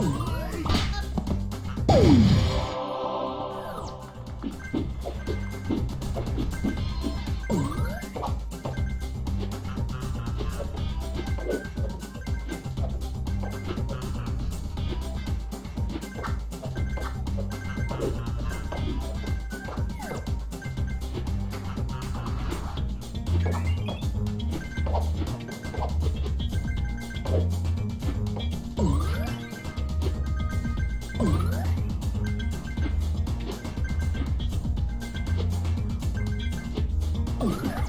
Oh. Ooh.